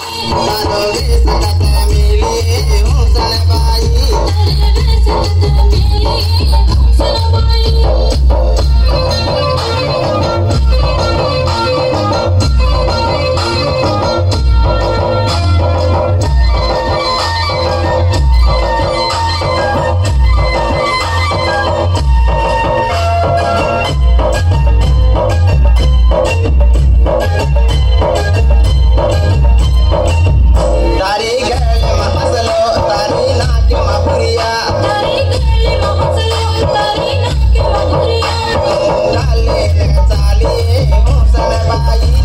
Thank you. Sale, se me va a ir.